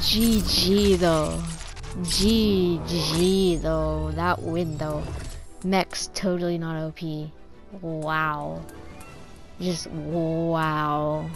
GG though. GG though. That win though. Mech's totally not OP. Wow. Just wow.